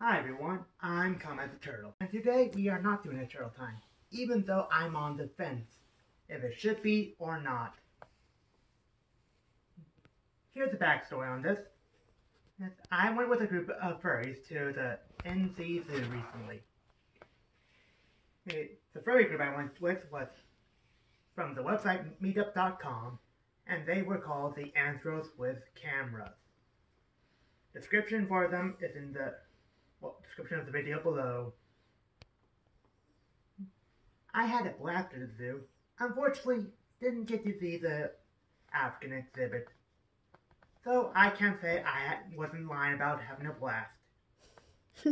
Hi everyone, I'm Kame the Turtle, and today we are not doing a turtle time, even though I'm on the fence, if it should be or not. Here's the backstory on this. I went with a group of furries to the NC Zoo recently. The furry group I went with was from the website meetup.com, and they were called the Anthros with Cameras. Description for them is in the well, description of the video below. I had a blast at the zoo. Unfortunately, didn't get to see the African exhibit. So I can't say I wasn't lying about having a blast.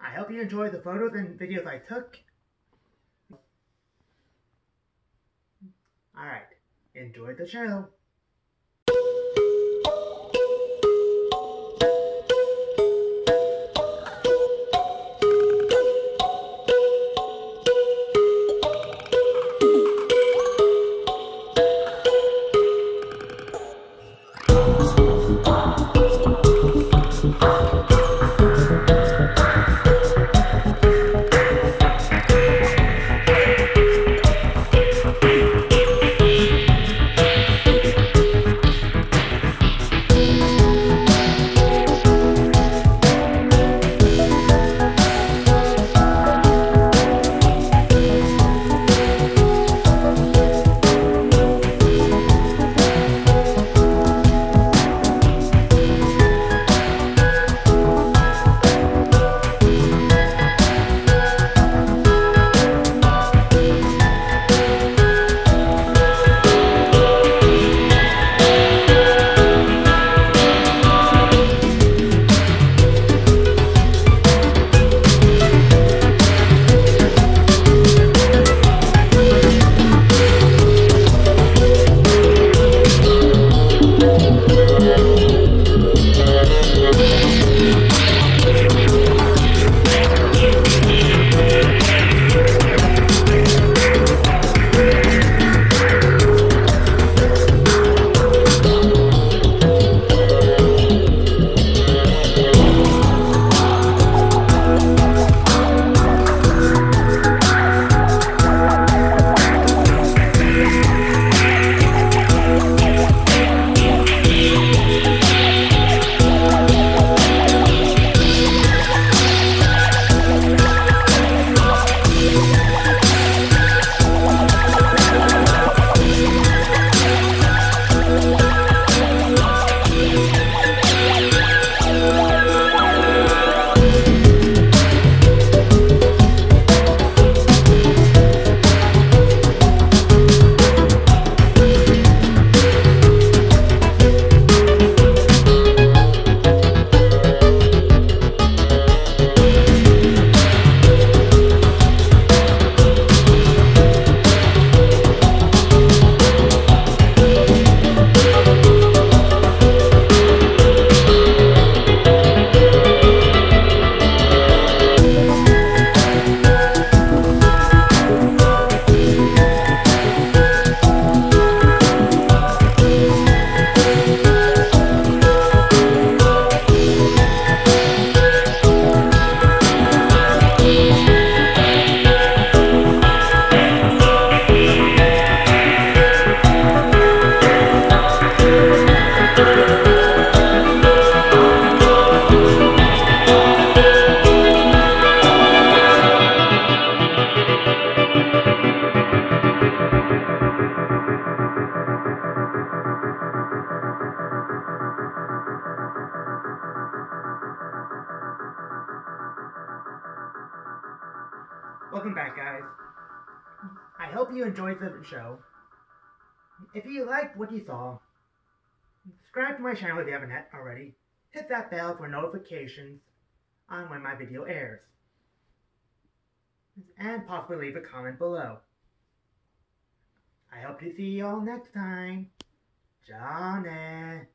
I hope you enjoyed the photos and videos I took. Alright, enjoy the show. Welcome back, guys. I hope you enjoyed the show. If you liked what you saw, subscribe to my channel if you haven't already. Hit that bell for notifications on when my video airs. And possibly leave a comment below. I hope to see you all next time. Johnny.